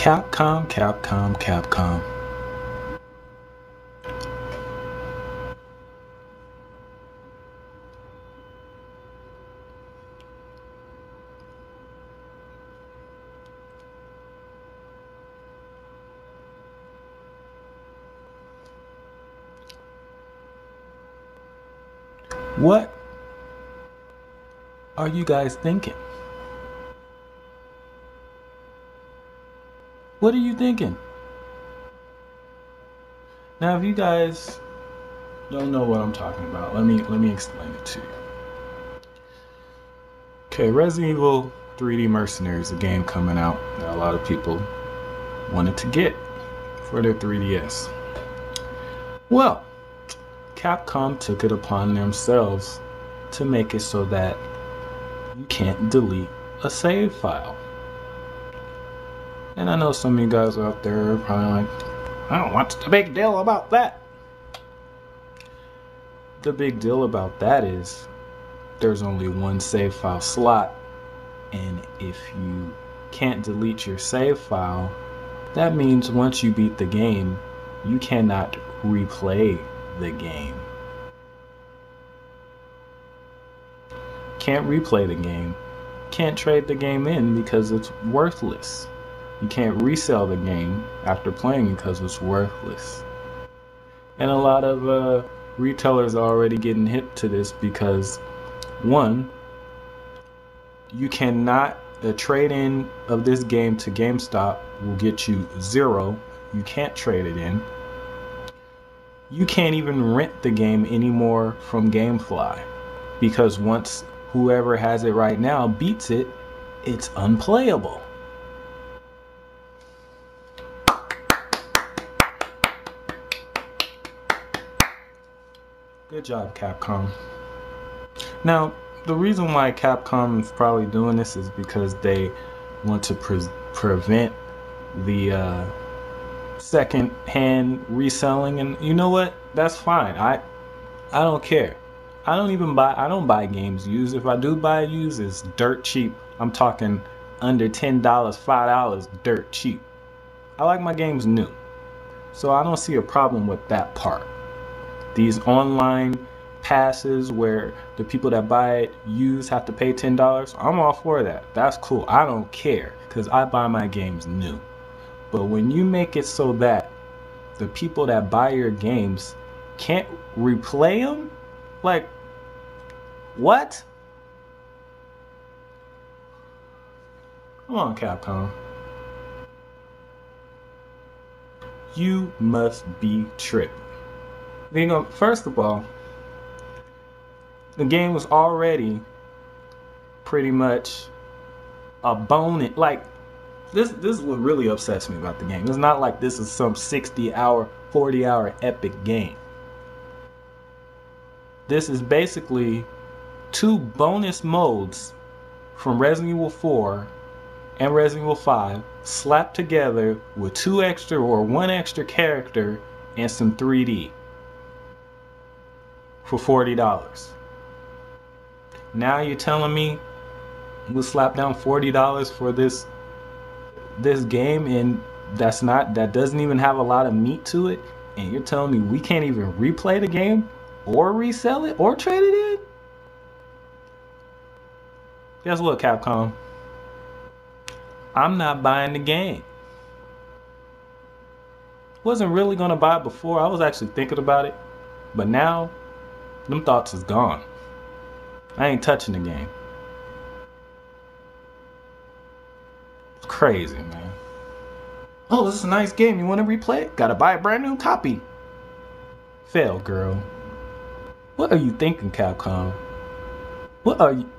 Capcom, Capcom, Capcom. What are you guys thinking? What are you thinking? Now, if you guys don't know what I'm talking about, let me let me explain it to you. Okay, Resident Evil 3D Mercenaries, a game coming out that a lot of people wanted to get for their 3DS. Well, Capcom took it upon themselves to make it so that you can't delete a save file. And I know some of you guys out there are probably like, "I don't what's the big deal about that? The big deal about that is there's only one save file slot, and if you can't delete your save file, that means once you beat the game, you cannot replay the game. Can't replay the game. Can't trade the game in because it's worthless. You can't resell the game after playing because it's worthless. And a lot of uh, retailers are already getting hit to this because, one, you cannot, the trade in of this game to GameStop will get you zero. You can't trade it in you can't even rent the game anymore from Gamefly because once whoever has it right now beats it, it's unplayable. Good job, Capcom. Now, the reason why Capcom is probably doing this is because they want to pre- prevent the uh, second hand reselling and you know what? That's fine. I i don't care. I don't even buy i don't buy games used. If i do buy used it's dirt cheap. I'm talking under ten dollars five dollars dirt cheap. I like my games new. So i don't see a problem with that part these online passes where the people that buy it use have to pay ten dollars i'm all for that that's cool i don't care because i buy my games new but when you make it so that the people that buy your games can't replay them, like, what? Come on, Capcom. You must be tripped. You uh, know, first of all, the game was already pretty much a bone. Like this this is what really upsets me about the game. It's not like this is some 60 hour, 40 hour epic game. This is basically two bonus modes from Resident Evil 4 and Resident Evil 5 slapped together with two extra or one extra character and some 3D for $40. Now you're telling me we'll slap down $40 for this this game and that's not that doesn't even have a lot of meat to it? And you're telling me we can't even replay the game or resell it or trade it in? Guess what capcom? I'm not buying the game. Wasn't really gonna buy it before. I was actually thinking about it. But now them thoughts is gone i ain't touching the game It's crazy, man. Oh, this is a nice game. You want to replay it? Gotta buy a brand new copy. Fail, girl. What are you thinking, Capcom? What are you?